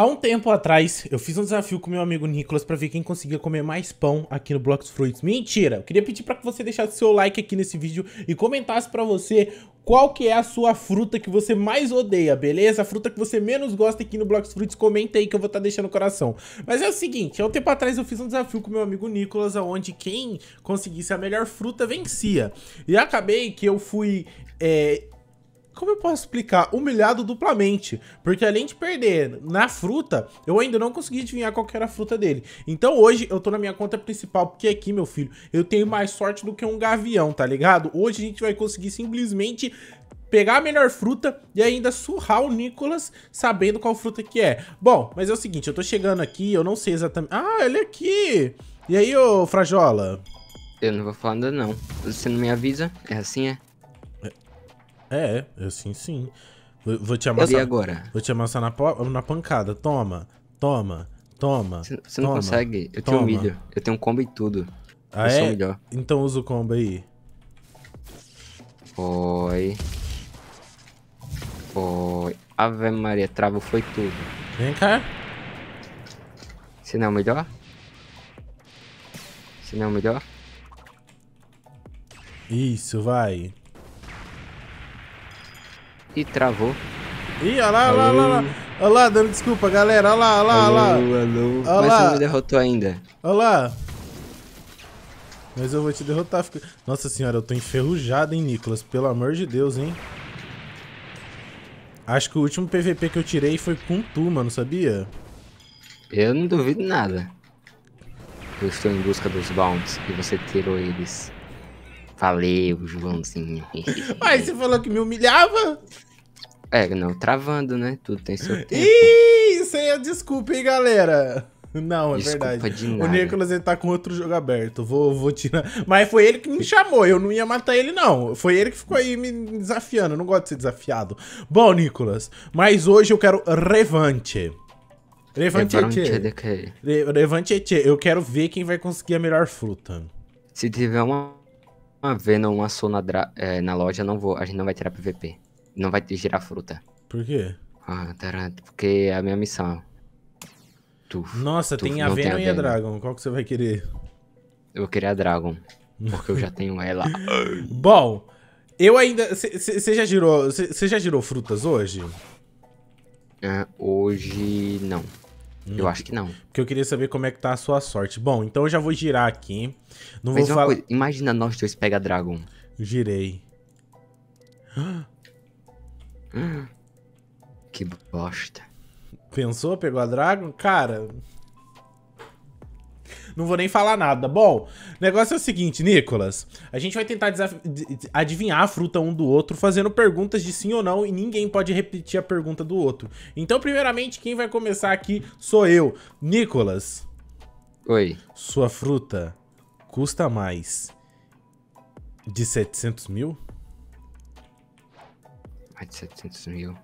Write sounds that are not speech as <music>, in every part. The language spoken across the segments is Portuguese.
Há um tempo atrás, eu fiz um desafio com meu amigo Nicolas pra ver quem conseguia comer mais pão aqui no Blocos Fruits. Mentira! Eu queria pedir pra que você deixasse seu like aqui nesse vídeo e comentasse pra você qual que é a sua fruta que você mais odeia, beleza? A fruta que você menos gosta aqui no Blocos Fruits, comenta aí que eu vou estar tá deixando no coração. Mas é o seguinte, há um tempo atrás eu fiz um desafio com meu amigo Nicolas, onde quem conseguisse a melhor fruta vencia. E acabei que eu fui... É, como eu posso explicar? Humilhado duplamente. Porque além de perder na fruta, eu ainda não consegui adivinhar qual era a fruta dele. Então hoje eu tô na minha conta principal, porque aqui, meu filho, eu tenho mais sorte do que um gavião, tá ligado? Hoje a gente vai conseguir simplesmente pegar a melhor fruta e ainda surrar o Nicolas sabendo qual fruta que é. Bom, mas é o seguinte, eu tô chegando aqui, eu não sei exatamente... Ah, ele é aqui! E aí, ô Frajola? Eu não vou falar nada não. Você não me avisa? É assim, é? É, assim sim. Vou, vou te amassar. E agora? Vou te amassar na, na pancada. Toma, toma, toma. Você não consegue. Eu toma. tenho milho. Eu tenho um combo e tudo. Ah, eu é? melhor. Então usa o combo aí. Foi. Foi. Ave Maria, travo foi tudo. Vem cá. Se não é o melhor? Se não é o melhor? Isso, vai. E travou. Ih, olha lá, olha lá, olha lá. Olha lá, dando desculpa, galera. Olha lá, olha lá, olha lá. Alô, alô. Olha Mas você me derrotou ainda. Olha lá. Mas eu vou te derrotar. Nossa senhora, eu tô enferrujado, hein, Nicolas? Pelo amor de Deus, hein? Acho que o último PVP que eu tirei foi com tu, mano, sabia? Eu não duvido nada. Eu estou em busca dos bounties e você tirou eles. Valeu, Joãozinho. <laughs> Mas você falou que me humilhava? É, não, travando, né? Tudo tem seu tempo. Ih, isso aí é desculpa, hein, galera? Não, é desculpa verdade. O Nicolas ele tá com outro jogo aberto. Vou, vou tirar. Mas foi ele que me chamou. Eu não ia matar ele, não. Foi ele que ficou aí me desafiando. Eu não gosto de ser desafiado. Bom, Nicolas, mas hoje eu quero revante. Revante Revante Eu quero ver quem vai conseguir a melhor fruta. Se tiver uma uma Venom, uma Sona é, na loja, não vou, a gente não vai tirar PVP. Não vai girar fruta. Por quê? Ah, taranta, porque é a minha missão. Tu, Nossa, tu, tem a Venom e a Dragon. Qual que você vai querer? Eu vou querer a Dragon. <laughs> Porque eu já tenho ela. Bom, eu ainda. Você já girou. Você já girou frutas hoje? Uh, hoje não. Hum. Eu acho que não. Porque eu queria saber como é que tá a sua sorte. Bom, então eu já vou girar aqui. Não Mas vou falar. imagina nós dois pega Dragon. Girei. <gasps> Que bosta. Pensou? Pegou a Dragon? Cara, não vou nem falar nada. Bom, o negócio é o seguinte, Nicolas. A gente vai tentar adivinhar a fruta um do outro, fazendo perguntas de sim ou não, e ninguém pode repetir a pergunta do outro. Então, primeiramente, quem vai começar aqui sou eu. Nicolas. Oi. Sua fruta custa mais de 700 mil? Mais de 700 mil.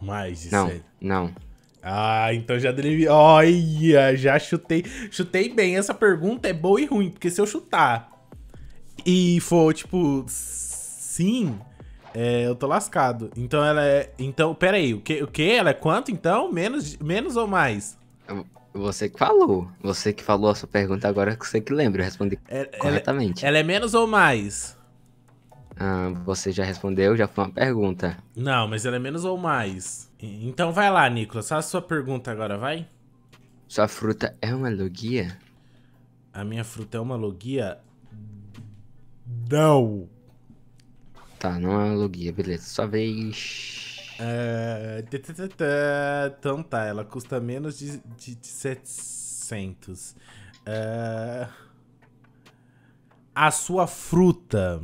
Mais de Não, não. Ah, então já dele. Olha, já chutei. Chutei bem. Essa pergunta é boa e ruim, porque se eu chutar e for tipo sim, é, eu tô lascado. Então ela é. Então, pera aí, o que? O que? Ela é quanto então? Menos, menos ou mais? Você que falou. Você que falou a sua pergunta agora, você que lembra. Eu respondi é, corretamente. Ela, ela é menos ou mais? Ah, você já respondeu, já foi uma pergunta. Não, mas ela é menos ou mais? Então vai lá, Nicolas. Faça a sua pergunta agora, vai. Sua fruta é uma logia? A minha fruta é uma logia? Não. Tá, não é uma logia, beleza. Sua vez. É... Então tá, ela custa menos de, de, de 700. É... A sua fruta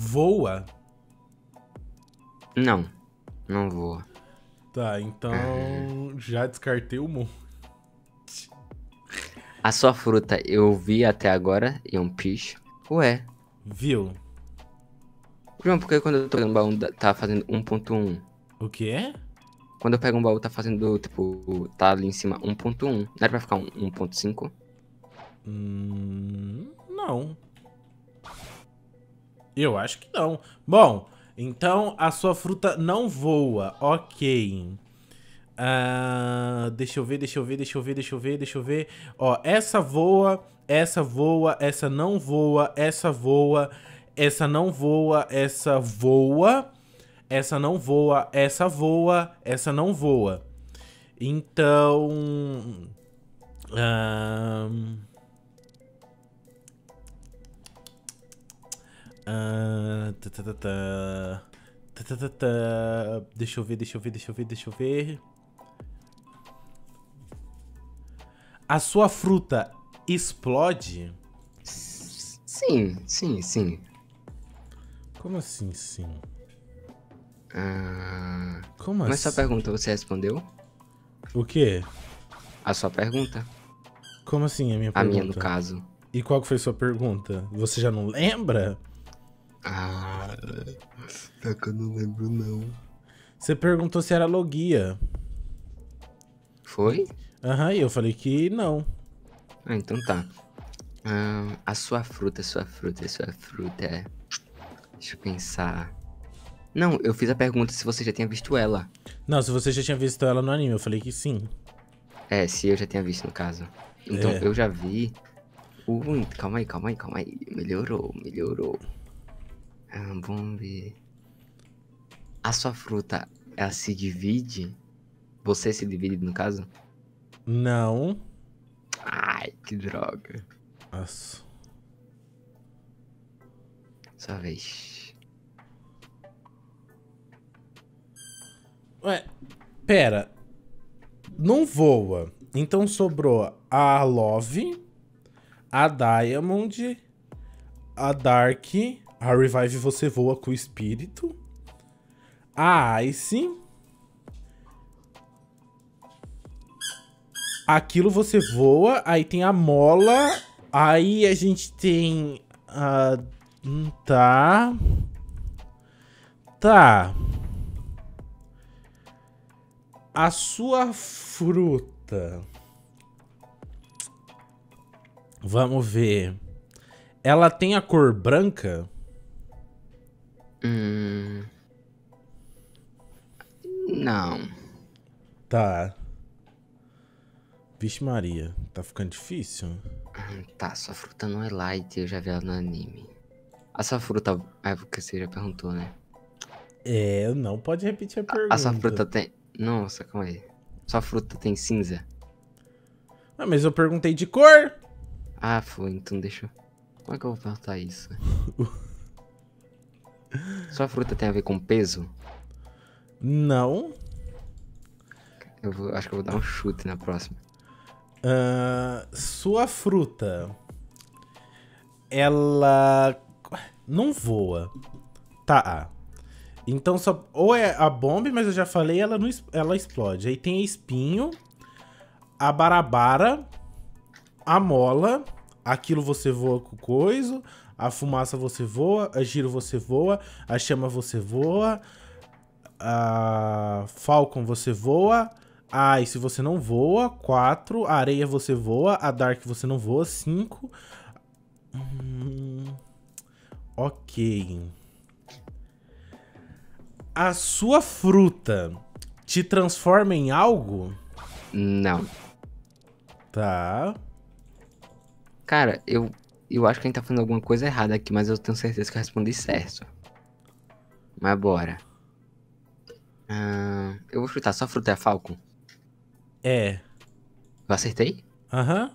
voa? Não, não voa. Tá, então <laughs> já descartei o monte. A sua fruta eu vi até agora e é um piche. Ué. Viu? João, por que quando eu tô pegando um baú tá fazendo 1.1? O que é? Quando eu pego um baú tá fazendo, tipo, tá ali em cima 1.1. Não era pra ficar 1.5? Hum, não. Eu acho que não. Bom, Então, a sua fruta não voa. Ok. Uh, deixa eu ver, deixa eu ver, deixa eu ver, deixa eu ver, deixa eu ver. Ó, essa voa, essa voa, essa não voa, essa voa, essa não voa, essa voa, essa não voa, essa voa, essa não voa. Então. Uh, Deixa eu ver, deixa eu ver, deixa eu ver, deixa eu ver. A sua fruta explode? Sim, sim, sim. Como assim, sim? Ah, Como mas assim? sua pergunta você respondeu? O quê? A sua pergunta? Como assim a minha A pergunta? minha, no caso. E qual foi sua pergunta? Você já não lembra? Ah, é que eu não lembro não. Você perguntou se era logia. Foi? Aham, e eu falei que não. Ah, então tá. Ah, a sua fruta, sua fruta, sua fruta. é- Deixa eu pensar. Não, eu fiz a pergunta se você já tinha visto ela. Não, se você já tinha visto ela no anime, eu falei que sim. É, se eu já tinha visto no caso. Então É. eu já vi. Ui, calma aí, calma aí, calma aí. Melhorou, melhorou. Ah, vamos ver. A sua fruta, ela se divide? Você se divide no caso? Não. Ai, que droga. Nossa. Sua vez. Ué, pera. Não voa. Então sobrou a Love, a Diamond, a Dark, a Revive você voa com o espírito, a Ice. Aquilo você voa, aí tem a mola, aí a gente tem a. hum, Tá. Tá. A sua fruta. Vamos ver. Ela tem a cor branca? Hum. Não. Tá. Vixe Maria, tá ficando difícil? Hum, Tá, sua fruta não é light, eu já vi ela no anime. A sua fruta. É porque você já perguntou, né? É, não pode repetir a pergunta. A sua fruta tem. Nossa, calma aí. Sua fruta tem cinza? Ah, mas eu perguntei de cor. Ah, foi, então deixa eu. Como é que eu vou perguntar isso? <laughs> Sua fruta tem a ver com peso? Não. Eu vou- acho que eu vou dar um chute na próxima. Ah, sua fruta. Ela. Não voa. Tá. Então só. Ou é a bomba, mas eu já falei, ela, não, ela explode. Aí tem espinho, a barabara, a mola. Aquilo você voa com coisa. A fumaça você voa. A giro você voa. A chama você voa. A Falcon você voa. A Ice você não voa. 4. A areia você voa. A Dark você não voa. 5. Hum, ok. A sua fruta te transforma em algo? Não. Tá. Cara, eu, eu acho que a gente tá fazendo alguma coisa errada aqui, mas eu tenho certeza que eu respondi certo. Mas bora. Ah, eu vou chutar, sua fruta é a Falcon? É. Eu acertei? Aham.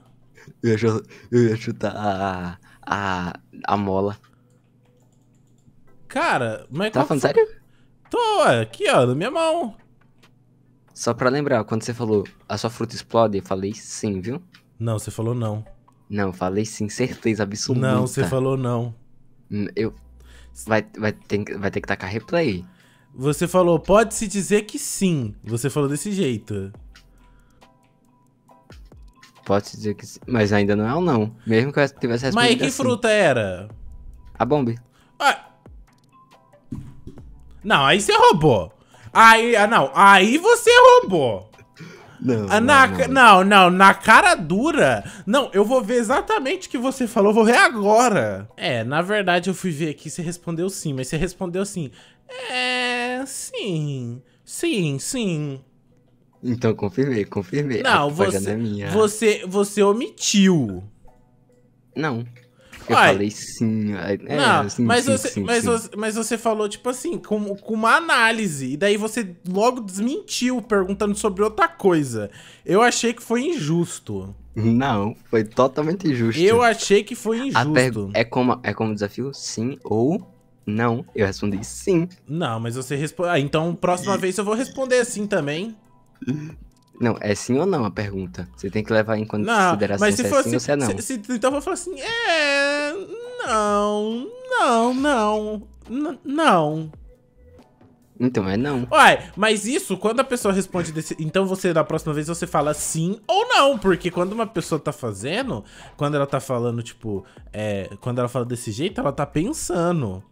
Eu ia, chu- eu ia chutar a, a, a mola. Cara, mas Tá falando foi- sério? Tô, aqui, ó, na minha mão. Só pra lembrar, quando você falou a sua fruta explode, eu falei sim, viu? Não, você falou não. Não, falei sim, certeza absoluta. Não, você falou não. Eu. Vai, vai, ter, que- vai ter que tacar replay. Você falou, pode-se dizer que sim. Você falou desse jeito. Pode dizer que sim. Mas ainda não é um não. Mesmo que eu tivesse respondido Mas que assim. fruta era? A bomba. Ah. Não, aí você roubou. Aí, ah, não, aí você roubou. Não, Ah, na, ca- não, não, na cara dura. Não, eu vou ver exatamente o que você falou, vou ver agora. É, na verdade eu fui ver aqui, você respondeu sim, mas você respondeu assim. É. Sim. Sim, sim. Então confirmei, confirmei. Não, já você, não é minha. você, você omitiu. Não. Eu Uai. falei sim. É, não, sim, mas, sim, você, sim, mas, sim. Você, mas você falou, tipo assim, com, com uma análise. E daí você logo desmentiu, perguntando sobre outra coisa. Eu achei que foi injusto. Não, foi totalmente injusto. Eu achei que foi injusto. é como é como desafio sim ou não. Eu respondi sim. Não, mas você respondeu. Ah, então próxima vez eu vou responder assim também. Não, é sim ou não a pergunta. Você tem que levar em Não, consideração mas se, se é fosse. sim ou se é não. se- se- então eu vou falar assim: é. Não, não, não. Não. Então é não. Uai, mas isso, quando a pessoa responde desse. Então você, da próxima vez, você fala sim ou não. Porque quando uma pessoa tá fazendo, quando ela tá falando, tipo, é, quando ela fala desse jeito, ela tá pensando.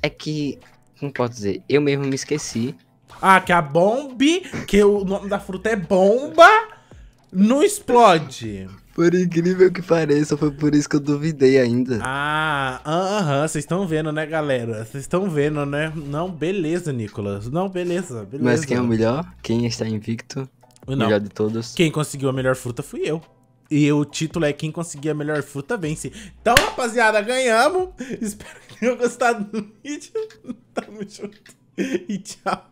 É que, como posso dizer, eu mesmo me esqueci. Ah, que a bombe, que o nome da fruta é bomba, não explode. Por incrível que pareça, foi por isso que eu duvidei ainda. Ah, aham, vocês estão vendo, né, galera? Vocês estão vendo, né? Não, beleza, Nicolas. Não, beleza, beleza. Mas quem é o melhor? Quem está invicto? Não, Melhor de todos? quem conseguiu a melhor fruta fui eu. E o título é Quem Conseguir a Melhor Fruta Vence. Então, rapaziada, ganhamos. <laughs> Espero que tenham gostado do vídeo. <laughs> Tamo junto. E tchau.